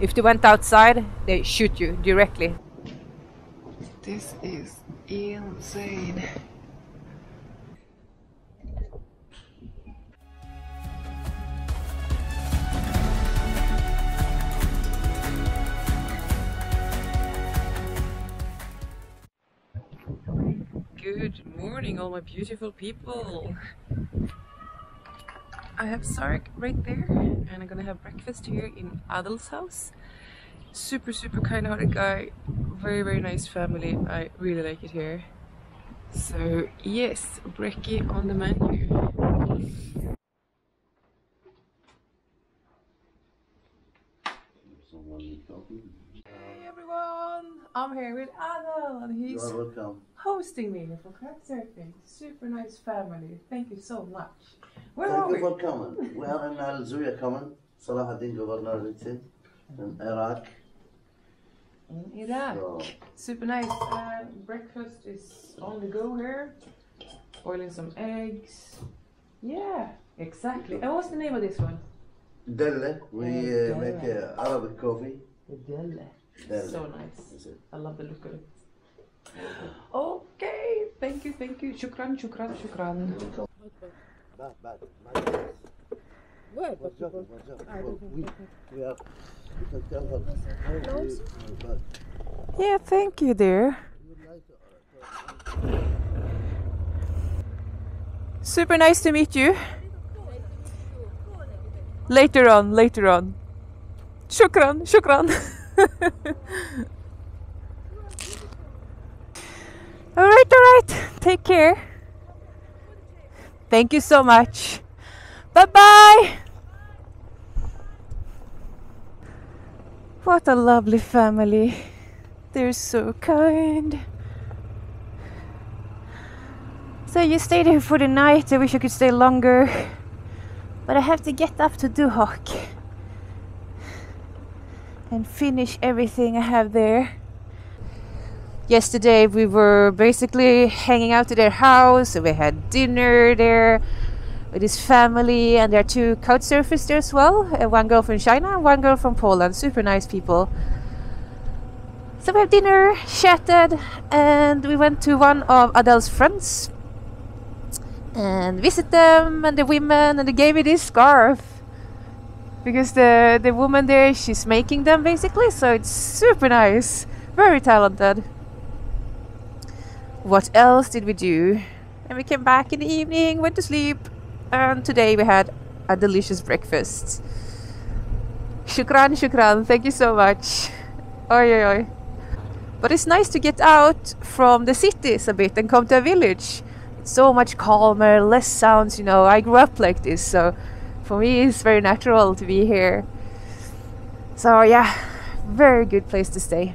If they went outside, they shoot you directly. This is insane. Good morning, all my beautiful people. I have Sarek right there, and I'm gonna have breakfast here in Adel's house. Super, super kind-hearted guy, very, very nice family. I really like it here. So yes, brekkie on the menu. Everyone, I'm here with Adel, and he's You are welcome. hosting me for Couchsurfing. Super nice family. Thank you so much. Where Thank are you we? for coming. We are in Al Zuya coming. Salah ad-Din Governorate in Iraq. In Iraq. So, Super nice. Uh, breakfast is on the go here. Boiling some eggs. Yeah, exactly. And what's the name of this one? Delle, we Uh, uh, make uh, Arabic coffee. Delle. Delle. So nice. That's it. I love the look of it. Okay, thank you, thank you. Shukran, shukran, shukran. Bad, bad. My goodness. Was joking, was joking. We, we are, we can tell her. how we- uh, Yeah, thank you, dear. you like, Super nice to meet you. Later on, later on. Shukran, shukran. alright, alright. Take care. Thank you so much. Bye bye. What a lovely family. They're so kind. So you stayed here for the night. I wish I could stay longer. But I have to get up to Duhok and finish everything I have there. Yesterday we were basically hanging out at their house. We had dinner there with his family, and there are two couch surfers there as well. uh, One girl from China and one girl from Poland. Super nice people. So we had dinner, chatted, and we went to one of Adel's friends and visit them and the women and they gave me this scarf because the the woman there she's making them basically so it's super nice. Very talented. What else did we do? And we came back in the evening went to sleep and today we had a delicious breakfast. Shukran shukran. Thank you so much. Oi oi oi. But it's nice to get out from the cities a bit and come to a village. It's so much calmer, less sounds, you know. I grew up like this, so for me it's very natural to be here. So yeah, very good place to stay.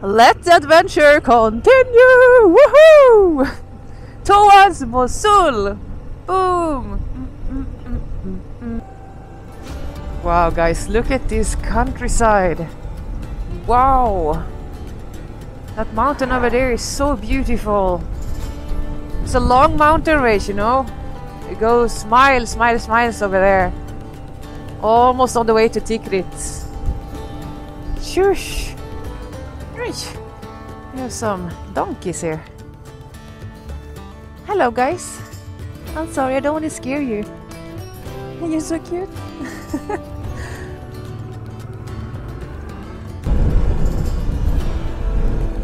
Let the adventure continue! Woohoo! Towards Mosul! Boom! Wow, guys, look at this countryside! Wow! That mountain over there is so beautiful. It's a long mountain range, you know. It smile, smile, miles, miles over there. Almost on the way to Tikrit. Shush! Right. We have some donkeys here. Hello, guys. I'm sorry, I don't want to scare you. You're so cute.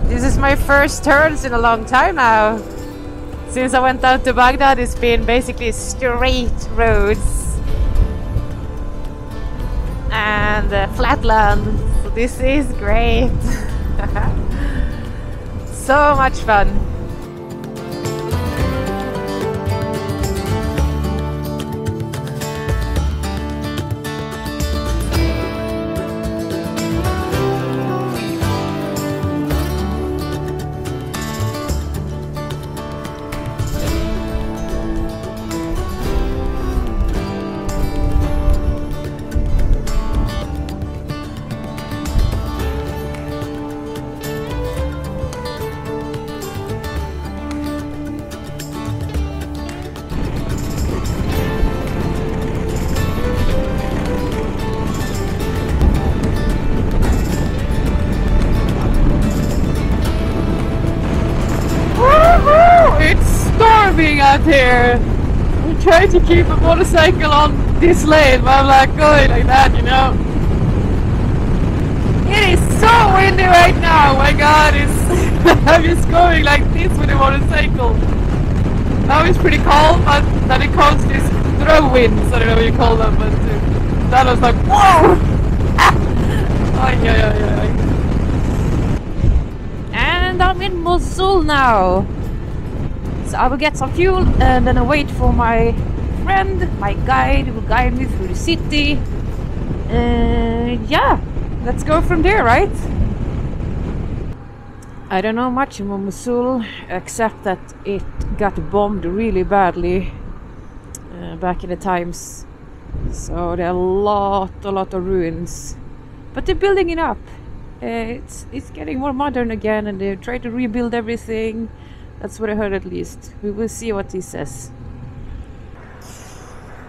this is my first turns in a long time now. Since I went out to Baghdad, it's been basically straight roads and uh, flatland. So this is great. so much fun. Here and try to keep a motorcycle on this lane, but I'm like going like that, you know. It is so windy right now. My God, it's I'm just going like this with a motorcycle. Now it's pretty cold, but then it comes these throw winds. I don't know what you call them, but uh, that was like whoa. Ay, ay, ay, ay. And I'm in Mosul now. So I will get some fuel and then I wait for my friend, my guide, who will guide me through the city. And yeah, let's go from there, right? I don't know much about Mosul except that it got bombed really badly uh, back in the times. So there are a lot, a lot of ruins. But they're building it up. Uh, it's it's getting more modern again, and they try to rebuild everything. That's what I heard at least. We will see what he says.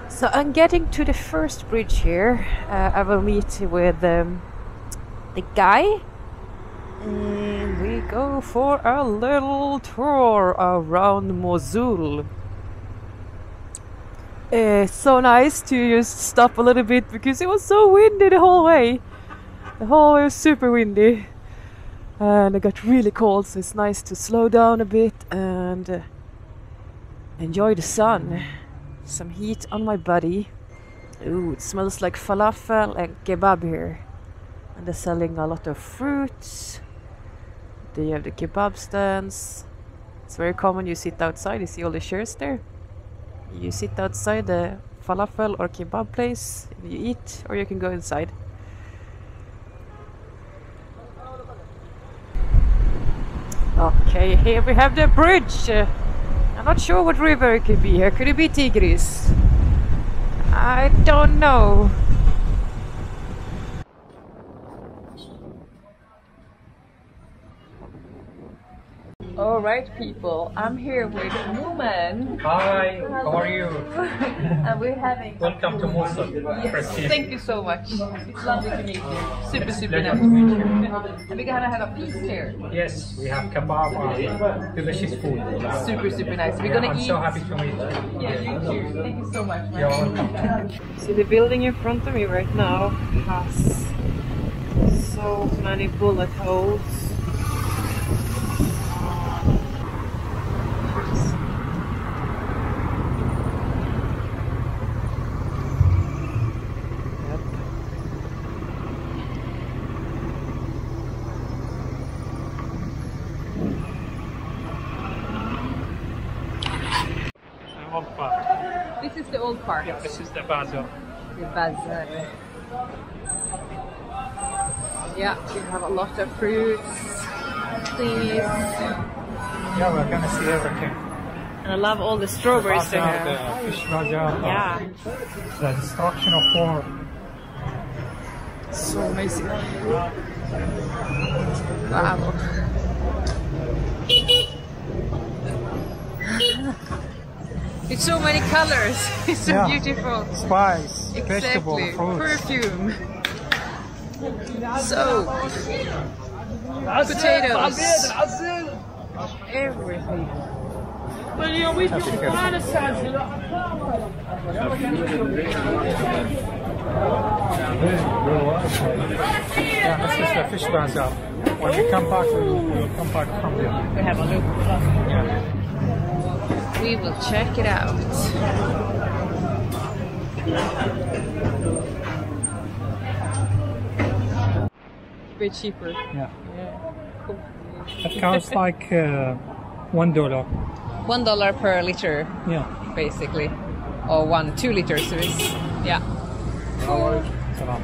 So I'm getting to the first bridge here. Uh, I will meet with um, the guy. And we go for a little tour around Mosul. Uh, so nice to just stop a little bit because it was so windy the whole way. The whole way was super windy. And it got really cold, so it's nice to slow down a bit and uh, enjoy the sun. Some heat on my body. Ooh, it smells like falafel and kebab here. And they're selling a lot of fruits. They have the kebab stands. It's very common you sit outside, you see all the chairs there. You sit outside the falafel or kebab place, you eat, or you can go inside. Okay, here we have the bridge. Uh, I'm not sure what river it could be here. Could it be Tigris? I don't know. Alright people, I'm here with Numan Hi, how are you? and we're having Welcome to Mosul. Yes, thank you so much. It's lovely to meet you. Super, super Pleasure nice. to meet you. And we're gonna have a feast here. Yes, we have kebab and delicious food. Super, super nice. We're Yeah, gonna I'm eat. so happy to meet you. Yeah, you too. Thank you so much, You're welcome. See, the building in front of me right now has so many bullet holes. Old part. This is the old part. Yeah, this is the bazaar. The bazaar. Yeah, we have a lot of fruits, please. Yeah, we're gonna see everything. And I love all the strawberries they Bazaar, have. the fish bazaar, Yeah, the destruction of war. so amazing. Wow. It's so many colors. It's so Yeah. beautiful. Spice, vegetable, Exactly. fruits. Perfume. So potatoes. Everything. Yeah, this is the fish bazaar. When we come back, we will, we will come back from there. We have a look. Yeah. We will check it out. A Bit cheaper. Yeah. Yeah. Cool. It costs like uh, one dollar. One dollar per liter, Yeah. basically, or one two liters. So it's yeah. Salam.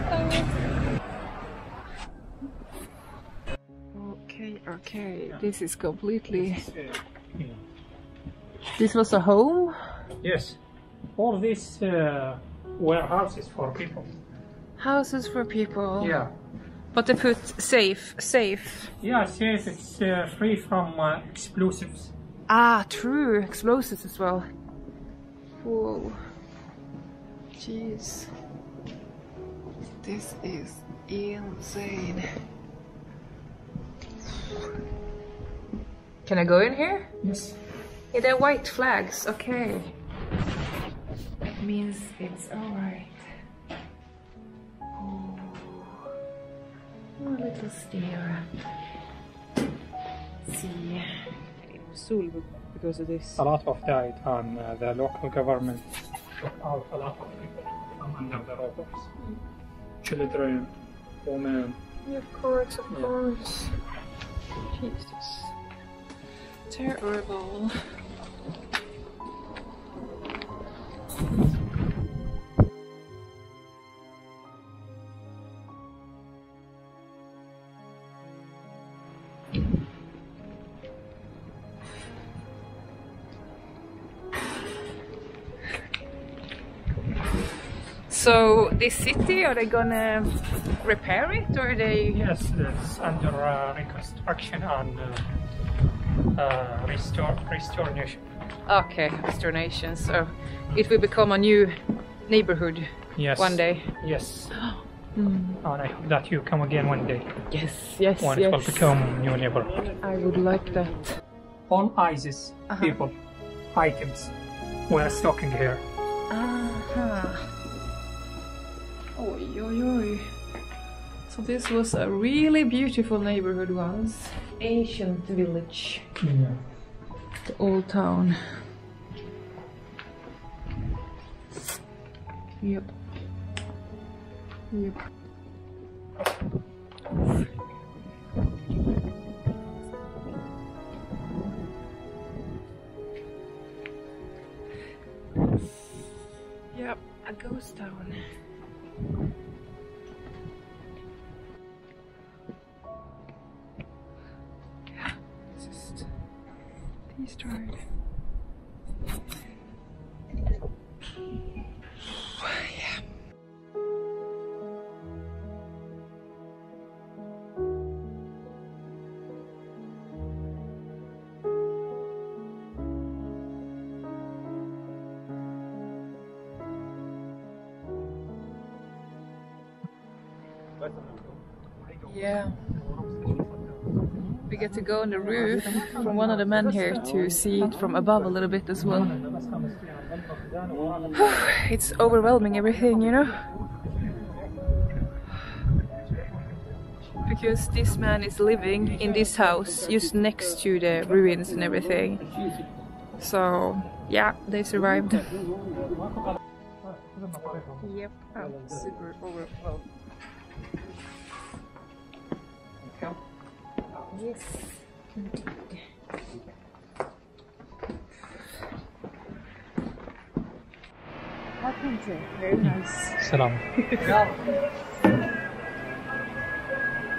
Okay, okay. This is completely. This was a home. Yes. All these uh, warehouses for people. Houses for people. Yeah. But they put safe, safe. Yeah, it says it's uh, free from uh, explosives. Ah, true. Explosives as well. Whoa. Jeez. This is insane. Can I go in here? Yes. Yeah, they're white flags. Okay. That means it's alright. Oh, oh, little steer. See. Soul because of this. A lot of died and uh, the local government took out a lot of people from under the robbers. Children, women. Of course, of Yeah. course. Jesus. Terrible. This city, are they gonna repair it or are they? Yes, it's under uh, reconstruction and uh, uh, restore restoration. Okay, restoration. So it will become a new neighborhood Yes. one day. Yes. And I hope that you come again one day Yes, yes, when it will become new neighborhood. I would like that. All ISIS Uh-huh. people, items were stocking here. Uh-huh. Oi, oi, oi. So this was a really beautiful neighborhood once. Ancient village. Yeah. The old town. Yep. Yep. Yep, a ghost town. Yeah, Yeah. We get to go on the roof from one of the men here to see it from above a little bit as well. It's overwhelming everything, you know? Because this man is living in this house just next to the ruins and everything. So, yeah, they survived. Yep, I'm super overwhelmed. Yes, indeed. Carpenter, very nice. Salam.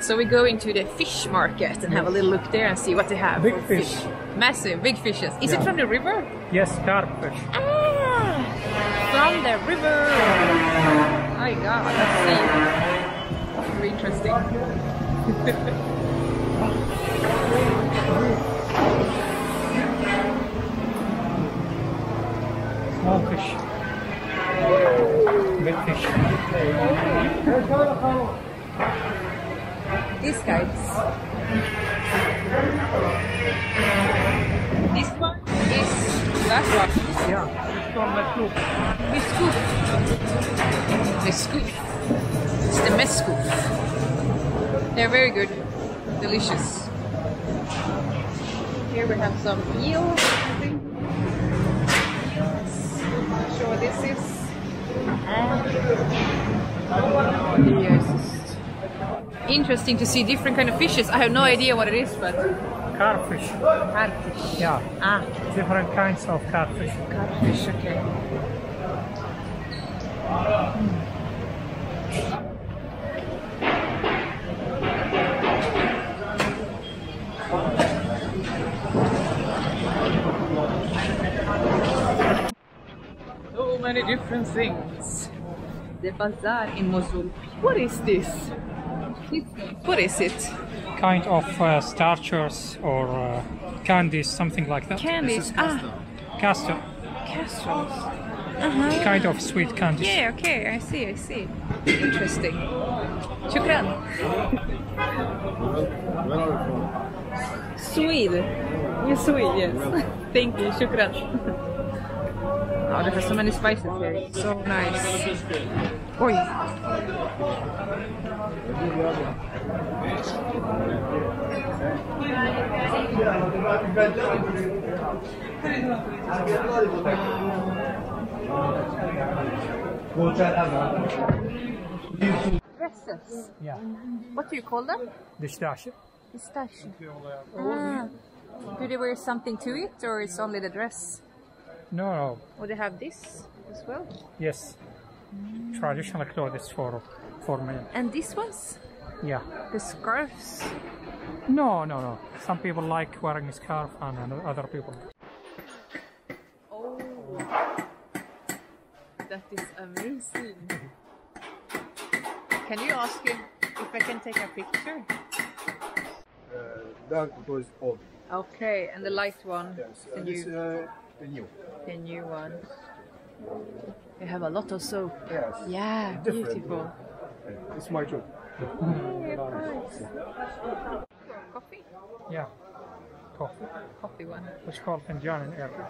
So we go into the fish market and have a little look there and see what they have. Big for fish. Massive, big fishes. Is it from the river? Yes, carpfish. Ah, from the river. My God, see. Very interesting. Small fish. Big fish. These guys. This one is that one. Yeah, it's called Matluk. Mescoop. Mescoop. It's the mescoop. They're very good. Delicious. Here we have some eel. I think. Eels. Not sure what this is. Yes. Interesting to see different kind of fishes. I have no idea what it is, but Carfish. catfish. Yeah, Ah, different kinds of catfish. catfish. Okay. So many different things. The bazaar in Mosul. What is this? What is it? Kind of uh, starchers or uh, candies, something like that. Candies. Ah, Castor. castles. Kind of sweet candies. Yeah, okay, I see, I see. Interesting. Shukran. Where are you from? Swede. Swede, yes. Thank you, shukran. oh, they have so many spices here. So nice. Oi. Dresses. Yeah. What do you call them? Dishdashi. Pistachio. Ah. Do they wear something to it or it's only the dress? No, no. Or they have this as well? Yes. Traditional clothes for for men. And these ones? Yeah. The scarves? No, no, no. Some people like wearing a scarf and and other people. Oh, that is amazing. Can you ask him if I can take a picture? Uh, that was old. Okay, and the light one, Yes. the Uh, this uh, the new. the new one. You have a lot of soap. Yes. Yeah, Different. beautiful. It's my job. Coffee? Yeah. Coffee. Coffee one. It's called finjan in Arabic.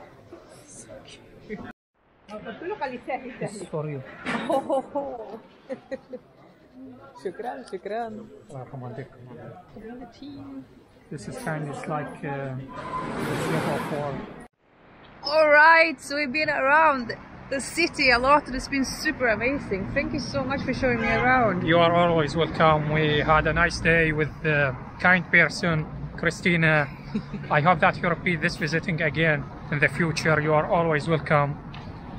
This is for you. Oh, shukran, shukran. Welcome on deck. This is kind of like uh, the slip of war. Alright, so we've been around the city a lot and it's been super amazing. Thank you so much for showing me around. You are always welcome. We had a nice day with the kind person, Kristina. I hope that you repeat this visiting again in the future. You are always welcome.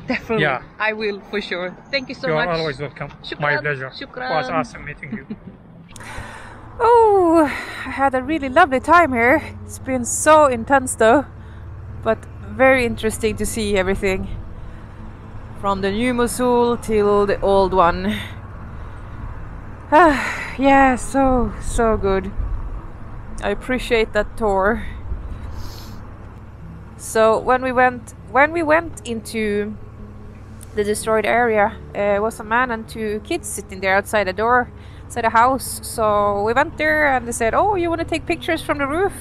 Definitely. Yeah. I will for sure. Thank you so you much. You are always welcome. Shukran. My pleasure. Shukran. It was awesome meeting you. Oh, I had a really lovely time here. It's been so intense though, but very interesting to see everything from the new Mosul till the old one. Ah, yeah, so so good. I appreciate that tour. So when we went when we went into the destroyed area, uh, was a man and two kids sitting there outside the door outside the house. So we went there and they said, "Oh, you want to take pictures from the roof?"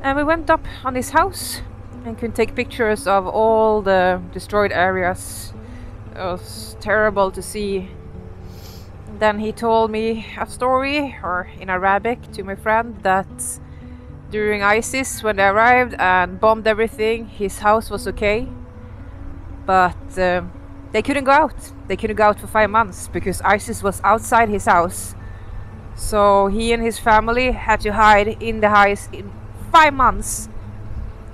And we went up on this house and could take pictures of all the destroyed areas. It was terrible to see. Then he told me a story, or in Arabic, to my friend that during ISIS, when they arrived and bombed everything, his house was okay, but um, they couldn't go out. They couldn't go out for five months because ISIS was outside his house. So he and his family had to hide in the house in five months.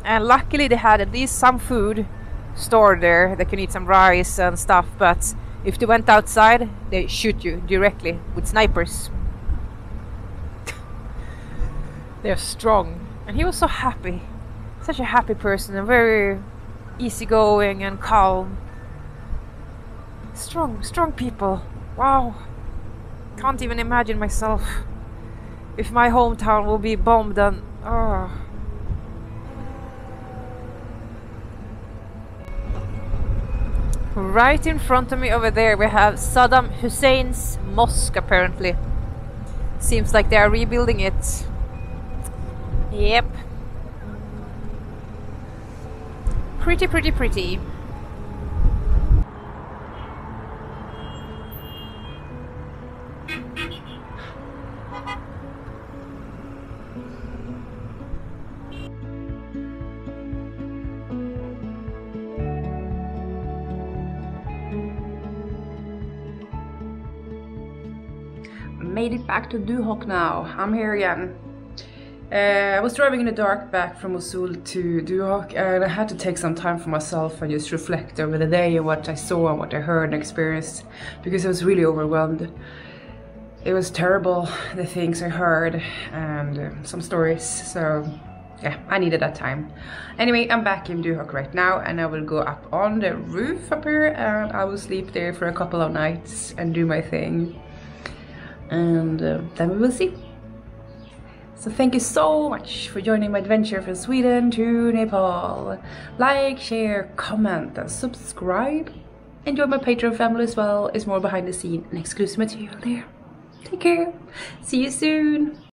And luckily, they had at least some food stored there. They can eat some rice and stuff. But if they went outside, they shoot you directly with snipers. They're strong. And he was so happy. Such a happy person and very easygoing and calm. Strong, strong people. Wow. Can't even imagine myself if my hometown will be bombed and oh. Right in front of me over there we have Saddam Hussein's mosque apparently. Seems like they are rebuilding it. Yep. Pretty, pretty, pretty. Back to Duhok now. I'm here again. Uh, I was driving in the dark back from Mosul to Duhok and I had to take some time for myself and just reflect over the day and what I saw and what I heard and experienced because I was really overwhelmed. It was terrible, the things I heard and uh, some stories, so yeah, I needed that time. Anyway, I'm back in Duhok right now and I will go up on the roof up here and I will sleep there for a couple of nights and do my thing. And uh, then we will see. So thank you so much for joining my adventure from Sweden to Nepal. Like, share, comment and subscribe. Enjoy my Patreon family as well. It's more behind the scene and exclusive material there. Take care. See you soon.